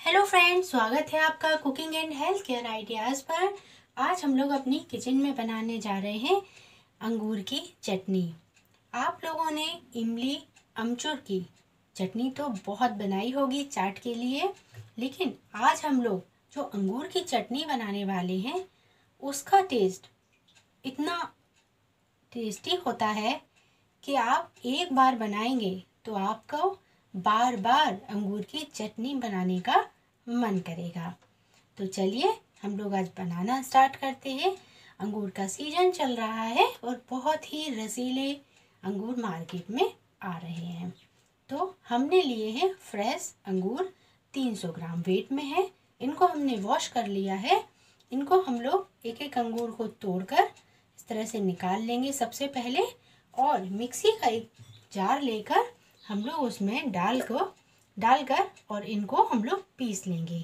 Hello friends स्वागत है आपका cooking and health care ideas पर। आज हम लोग अपनी किचन में बनाने जा रहे हैं अंगूर की चटनी। आप लोगों ने इमली, अमचूर की चटनी तो बहुत बनाई होगी चाट के लिए, लेकिन आज हम लोग जो अंगूर की चटनी बनाने वाले हैं, उसका टेस्ट इतना टेस्टी होता है कि आप एक बार बनाएँगे तो आपको बार बार अंगूर की चटनी बनाने का मन करेगा। तो चलिए, हम लोग आज बनाना स्टार्ट करते हैं। अंगूर का सीज़न चल रहा है और बहुत ही रसीले अंगूर मार्केट में आ रहे हैं। तो हमने लिए हैं फ्रेश अंगूर 300 ग्राम वेट में है। इनको हमने वॉश कर लिया है। इनको हम लोग एक एक अंगूर को तोड़कर इस तरह से निकाल लेंगे सबसे पहले और मिक्सी का एक जार लेकर हम लोग उसमें डाल को डालकर और इनको हम लोग पीस लेंगे।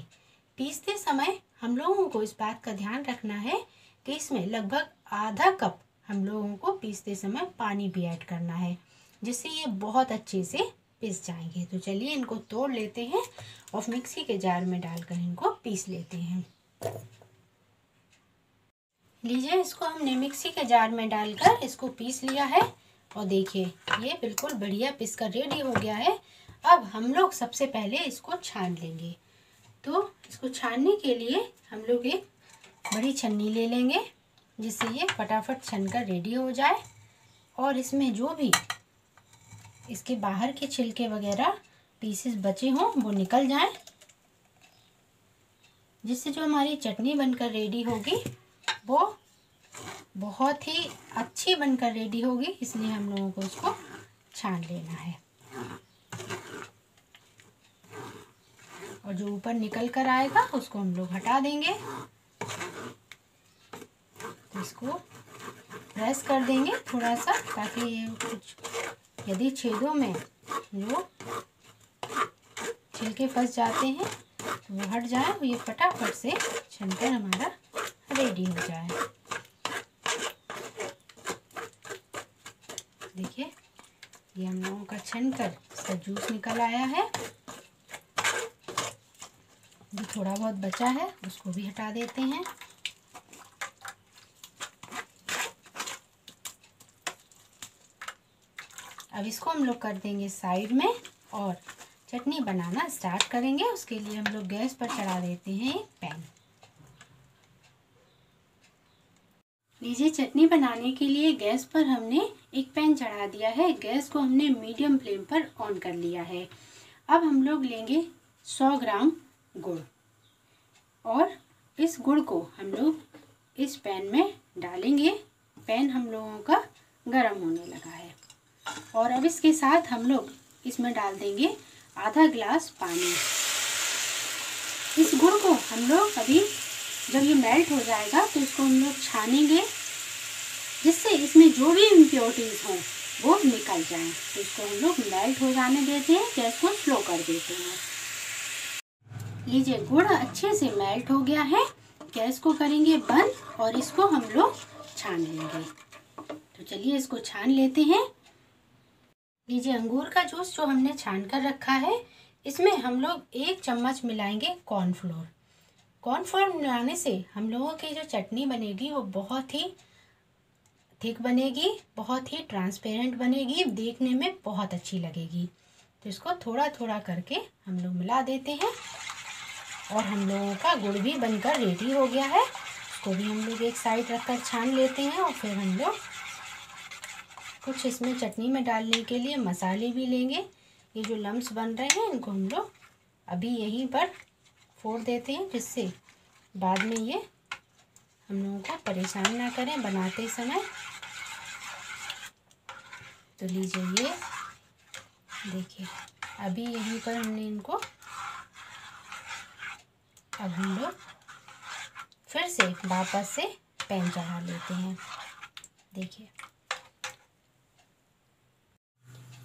पीसते समय हम लोगों को इस बात का ध्यान रखना है कि इसमें लगभग आधा कप हम लोगों को पीसते समय पानी भी ऐड करना है, जिससे ये बहुत अच्छे से पीस जाएँगे। तो चलिए इनको तोड़ लेते हैं और मिक्सी के जार में डालकर इनको पीस लेते हैं। लीजिए, इसको हमने मिक्सी के जार में डालकर इसको पीस लिया है। और देखिए, ये बिल्कुल बढ़िया पिस कर रेडी हो गया है। अब हम लोग सबसे पहले इसको छान लेंगे। तो इसको छानने के लिए हम लोग एक बड़ी छन्नी ले लेंगे, जिससे ये फटाफट छन कर रेडी हो जाए। और इसमें जो भी इसके बाहर के छिलके वगैरह पीसेस बचे हों, वो निकल जाएँ, जिससे जो हमारी चटनी बनकर रेडी होगी, वो बहुत ही अच्छी बनकर रेडी होगी, इसलिए हम लोगों को उसको छान लेना है। और जो ऊपर निकल कर आएगा, उसको हम लोग हटा देंगे। तो इसको प्रेस कर देंगे थोड़ा सा ताकि ये कुछ, यदि छेदों में जो छिलके फंस जाते हैं तो वो हट जाए ये फटाफट से छनकर हमारा रेडी हो जाए। देखिए, ये हम लोगों का छन कर इसका जूस निकल आया है। जो थोड़ा बहुत बचा है, उसको भी हटा देते हैं। अब इसको हम लोग कर देंगे साइड में और चटनी बनाना स्टार्ट करेंगे। उसके लिए हम लोग गैस पर चढ़ा देते हैं एक पैन। लीजिए चटनी बनाने के लिए गैस पर हमने एक पैन चढ़ा दिया है। गैस को हमने मीडियम फ्लेम पर ऑन कर लिया है। अब हम लोग लेंगे 100 ग्राम गुड़ और इस गुड़ को हम लोग इस पैन में डालेंगे। पैन हम लोगों का गर्म होने लगा है और अब इसके साथ हम लोग इसमें डाल देंगे आधा गिलास पानी। इस गुड़ को हम लोग अभी जब ये मेल्ट हो जाएगा तो इसको हम लोग छानेंगे। जिससे इसमें जो भी इम्प्योरिटीज़ हों, वो निकल जाएँ। तो इसको हम लोग मेल्ट हो जाने देते हैं, गैस को स्लो कर देते हैं। लीजिए, गुड़ अच्छे से मेल्ट हो गया है। गैस को करेंगे बंद और इसको हम लोग छान लेंगे। तो चलिए इसको छान लेते हैं। लीजिए, अंगूर का जूस जो हमने छान कर रखा है, इसमें हम लोग एक चम्मच मिलाएँगे कॉर्नफ्लोर कॉर्नफ्लोर मिलाने से हम लोगों की जो चटनी बनेगी, वो बहुत ही थिक बनेगी, बहुत ही ट्रांसपेरेंट बनेगी, देखने में बहुत अच्छी लगेगी। तो इसको थोड़ा थोड़ा करके हम लोग मिला देते हैं और हम लोगों का गुड़ भी बनकर रेडी हो गया है। उसको भी हम लोग एक साइड रखकर छान लेते हैं और फिर हम लोग कुछ इसमें चटनी में डालने के लिए मसाले भी लेंगे। ये जो लम्स बन रहे हैं, इनको हम लोग अभी यहीं पर फोड़ देते हैं, जिससे बाद में ये हम लोगों को परेशान ना करें, बनाते समय। तो लीजिए ये। देखिए, अभी यहीं पर हमने इनको, अब हम लोग फिर से वापस से पैन चढ़ा लेते हैं। देखिए।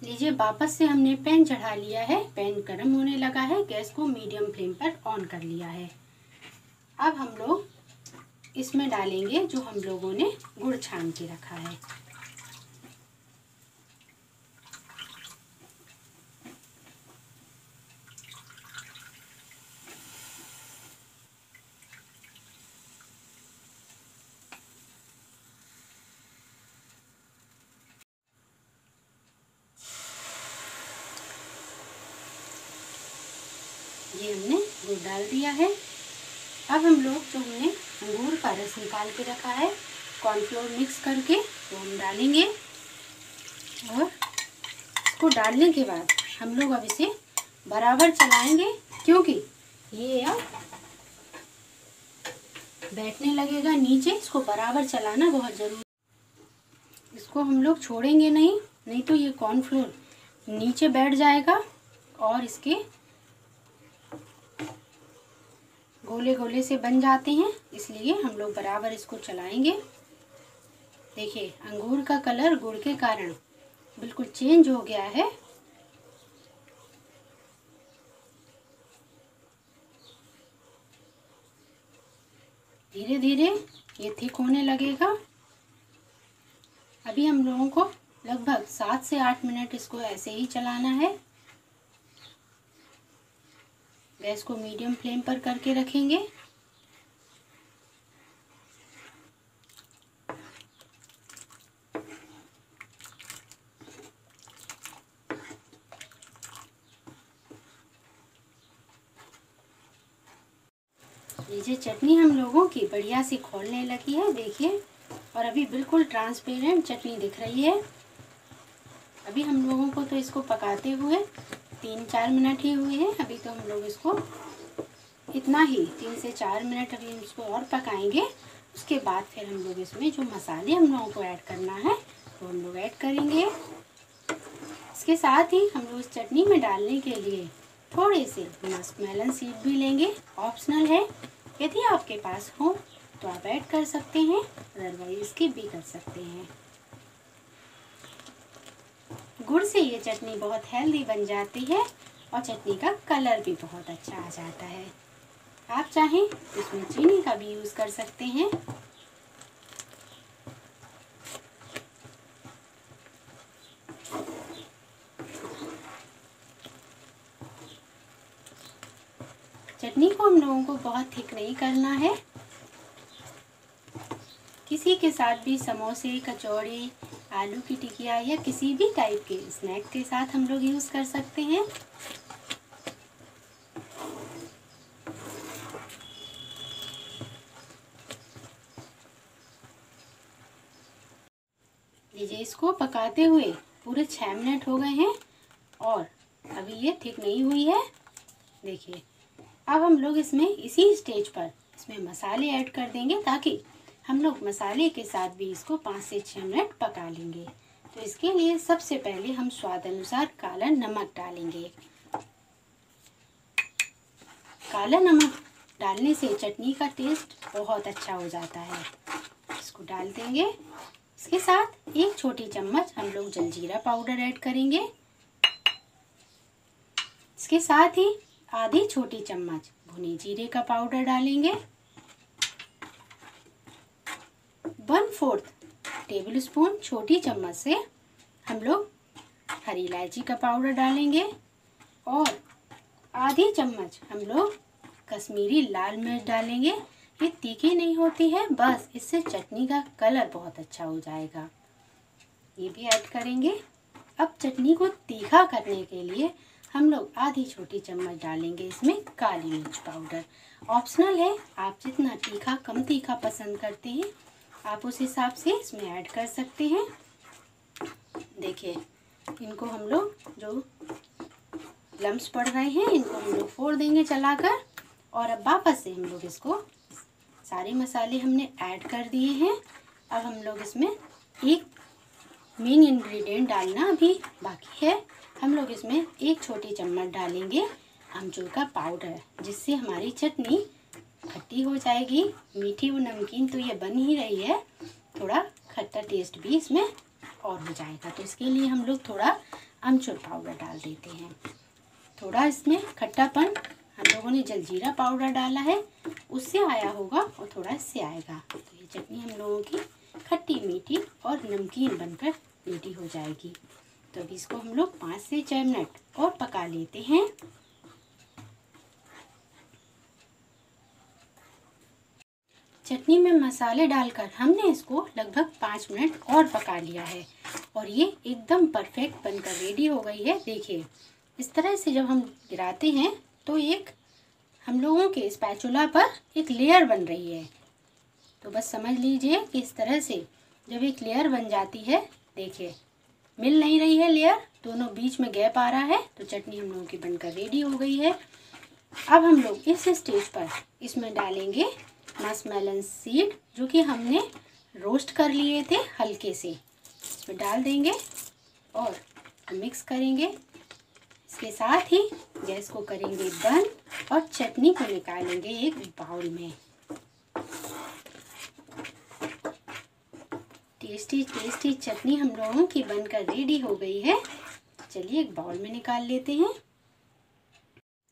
लीजिए, वापस से हमने पैन चढ़ा लिया है। पैन गर्म होने लगा है, गैस को मीडियम फ्लेम पर ऑन कर लिया है। अब हम लोग इसमें डालेंगे जो हम लोगों ने गुड़ छान के रखा है। ये हमने गुड़ डाल दिया है। अब हम लोग जो हमने अंगूर का रस निकाल के रखा है कॉर्नफ्लोर मिक्स करके, वो हम डालेंगे। और इसको डालने के बाद हम लोग अब इसे बराबर चलाएँगे, क्योंकि ये अब बैठने लगेगा नीचे। इसको बराबर चलाना बहुत ज़रूरी इसको हम लोग छोड़ेंगे नहीं नहीं तो ये कॉर्नफ्लोर नीचे बैठ जाएगा और इसके गोले गोले से बन जाते हैं, इसलिए हम लोग बराबर इसको चलाएँगे। देखिए, अंगूर का कलर गुड़ के कारण बिल्कुल चेंज हो गया है। धीरे धीरे ये थिक होने लगेगा। अभी हम लोगों को लगभग सात से आठ मिनट इसको ऐसे ही चलाना है। गैस को मीडियम फ्लेम पर करके रखेंगे। लीजिए चटनी हम लोगों की बढ़िया सी खोलने लगी है, देखिए। और अभी बिल्कुल ट्रांसपेरेंट चटनी दिख रही है। अभी हम लोगों को तो इसको पकाते हुए तीन चार मिनट ही हुए हैं, अभी तो हम लोग इसको इतना ही, तीन से चार मिनट अभी इसको और पकाएँगे। उसके बाद फिर हम लोग इसमें जो मसाले हम लोगों को ऐड करना है, वो हम लोग ऐड करेंगे। इसके साथ ही हम लोग इस चटनी में डालने के लिए थोड़े से मस्क मेलन सीड भी लेंगे। ऑप्शनल है, यदि आपके पास हो तो आप ऐड कर सकते हैं अदरवाइज़ स्किप भी कर सकते हैं। गुड़ से ये चटनी बहुत हेल्दी बन जाती है और चटनी का कलर भी बहुत अच्छा आ जाता है। आप चाहें इसमें चीनी का भी यूज़ कर सकते हैं। चटनी को हम लोगों को बहुत थिक नहीं करना है। किसी के साथ भी समोसे, कचौड़ी आलू की टिकिया या किसी भी टाइप के स्नैक के साथ हम लोग यूज़ कर सकते हैं। लीजिए इसको पकाते हुए पूरे छः मिनट हो गए हैं और अभी ये ठीक नहीं हुई है। देखिए, अब हम लोग इसमें इसी स्टेज पर इसमें मसाले ऐड कर देंगे ताकि हम लोग मसाले के साथ भी इसको पाँच से छः मिनट पका लेंगे। तो इसके लिए सबसे पहले हम स्वाद अनुसार काला नमक डालेंगे। काला नमक डालने से चटनी का टेस्ट बहुत अच्छा हो जाता है। इसको डाल देंगे। इसके साथ एक छोटी चम्मच हम लोग जलजीरा पाउडर ऐड करेंगे। इसके साथ ही आधी छोटी चम्मच भुने जीरे का पाउडर डालेंगे। वन फोर्थ टेबल स्पून छोटी चम्मच से हम लोग हरी इलायची का पाउडर डालेंगे और आधी चम्मच हम लोग कश्मीरी लाल मिर्च डालेंगे। ये तीखी नहीं होती है, बस इससे चटनी का कलर बहुत अच्छा हो जाएगा। ये भी ऐड करेंगे। अब चटनी को तीखा करने के लिए हम लोग आधी छोटी चम्मच डालेंगे इसमें काली मिर्च पाउडर। ऑप्शनल है, आप जितना तीखा, कम तीखा पसंद करते हैं आप उस हिसाब से इसमें ऐड कर सकते हैं। देखिए, इनको हम लोग जो लम्स पड़ रहे हैं, इनको हम लोग फोड़ देंगे चलाकर और अब वापस से हम लोग इसको सारे मसाले हमने ऐड कर दिए हैं। अब हम लोग इसमें एक मेन इंग्रेडिएंट डालना अभी बाकी है। हम लोग इसमें एक छोटी चम्मच डालेंगे अमचूर का पाउडर जिससे हमारी चटनी खट्टी हो जाएगी, मीठी और नमकीन तो ये बन ही रही है। थोड़ा खट्टा टेस्ट भी इसमें और हो जाएगा। तो इसके लिए हम लोग थोड़ा अमचूर पाउडर डाल देते हैं। थोड़ा इसमें खट्टापन, हम लोगों ने जलजीरा पाउडर डाला है, उससे आया होगा और थोड़ा इससे आएगा। तो ये चटनी हम लोगों की खट्टी, मीठी और नमकीन बनकर रेडी हो जाएगी। तो अभी इसको हम लोग पाँच से छः मिनट और पका लेते हैं। चटनी में मसाले डालकर हमने इसको लगभग पाँच मिनट और पका लिया है। और ये एकदम परफेक्ट बनकर रेडी हो गई है, देखिए। इस तरह से जब हम गिराते हैं तो एक हम लोगों के स्पैचुला पर एक लेयर बन रही है। तो बस समझ लीजिए कि इस तरह से जब एक लेयर बन जाती है, देखिए, मिल नहीं रही है लेयर दोनों बीच में गैप आ रहा है तो चटनी हम लोगों की बनकर रेडी हो गई है। अब हम लोग इस स्टेज पर इसमें डालेंगे मसमेलन सीड जो कि हमने रोस्ट कर लिए थे हल्के से। इसमें डाल देंगे और मिक्स करेंगे। इसके साथ ही गैस को करेंगे बंद और चटनी को निकालेंगे एक बाउल में। टेस्टी टेस्टी चटनी हम लोगों की बनकर रेडी हो गई है। चलिए एक बाउल में निकाल लेते हैं।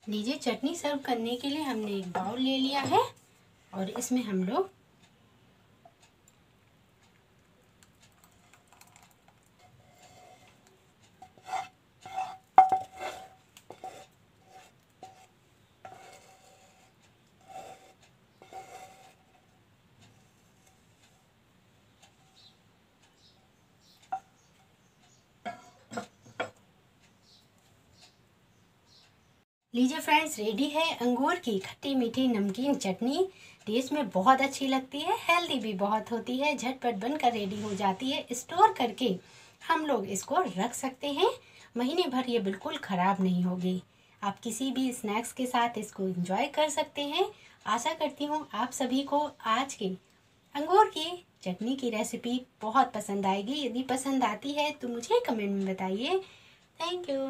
लीजिए चटनी सर्व करने के लिए हमने एक बाउल ले लिया है। और इसमें हम लोग लीजिए फ्रेंड्स रेडी है अंगूर की खट्टी मीठी नमकीन चटनी। टेस्ट में बहुत अच्छी लगती है हेल्दी भी बहुत होती है, झटपट बनकर रेडी हो जाती है स्टोर करके हम लोग इसको रख सकते हैं। महीने भर ये बिल्कुल ख़राब नहीं होगी। आप किसी भी स्नैक्स के साथ इसको इंजॉय कर सकते हैं। आशा करती हूँ आप सभी को आज के अंगूर की चटनी की रेसिपी बहुत पसंद आएगी। यदि पसंद आती है तो मुझे कमेंट में बताइए। Thank you